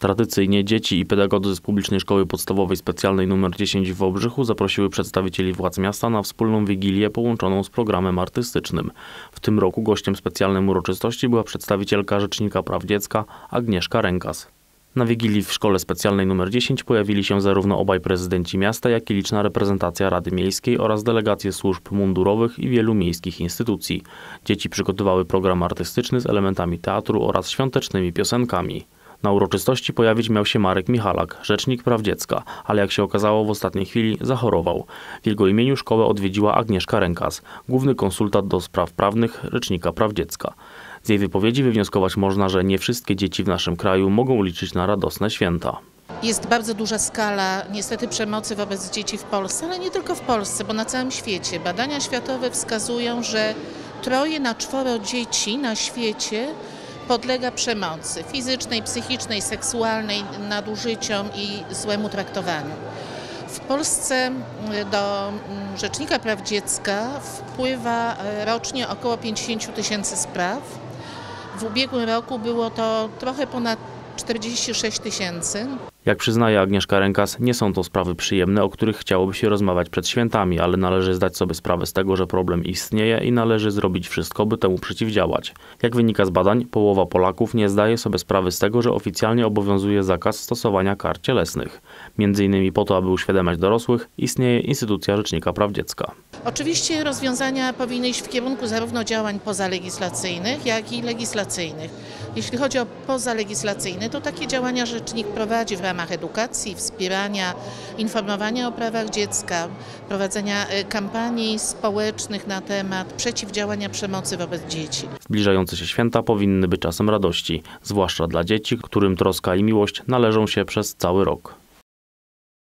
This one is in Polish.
Tradycyjnie dzieci i pedagodzy z publicznej szkoły podstawowej specjalnej nr 10 w Wałbrzychu zaprosiły przedstawicieli władz miasta na wspólną wigilię połączoną z programem artystycznym. W tym roku gościem specjalnej uroczystości była przedstawicielka Rzecznika Praw Dziecka Agnieszka Rękas. Na Wigilii w Szkole Specjalnej nr 10 pojawili się zarówno obaj prezydenci miasta, jak i liczna reprezentacja Rady Miejskiej oraz delegacje służb mundurowych i wielu miejskich instytucji. Dzieci przygotowały program artystyczny z elementami teatru oraz świątecznymi piosenkami. Na uroczystości pojawić miał się Marek Michalak, rzecznik praw dziecka, ale jak się okazało w ostatniej chwili zachorował. W jego imieniu szkołę odwiedziła Agnieszka Rękas, główny konsultant do spraw prawnych Rzecznika Praw Dziecka. Z jej wypowiedzi wywnioskować można, że nie wszystkie dzieci w naszym kraju mogą liczyć na radosne święta. Jest bardzo duża skala niestety przemocy wobec dzieci w Polsce, ale nie tylko w Polsce, bo na całym świecie. Badania światowe wskazują, że troje na czworo dzieci na świecie podlega przemocy fizycznej, psychicznej, seksualnej, nadużyciom i złemu traktowaniu. W Polsce do Rzecznika Praw Dziecka wpływa rocznie około 50 tysięcy spraw. W ubiegłym roku było to trochę ponad 46 tysięcy. Jak przyznaje Agnieszka Rękas, nie są to sprawy przyjemne, o których chciałoby się rozmawiać przed świętami, ale należy zdać sobie sprawę z tego, że problem istnieje i należy zrobić wszystko, by temu przeciwdziałać. Jak wynika z badań, połowa Polaków nie zdaje sobie sprawy z tego, że oficjalnie obowiązuje zakaz stosowania kar cielesnych. Między innymi po to, aby uświadamiać dorosłych, istnieje instytucja Rzecznika Praw Dziecka. Oczywiście rozwiązania powinny iść w kierunku zarówno działań pozalegislacyjnych, jak i legislacyjnych. Jeśli chodzi o pozalegislacyjne, to takie działania rzecznik prowadzi w edukacji, wspierania, informowania o prawach dziecka, prowadzenia kampanii społecznych na temat przeciwdziałania przemocy wobec dzieci. Zbliżające się święta powinny być czasem radości, zwłaszcza dla dzieci, którym troska i miłość należą się przez cały rok.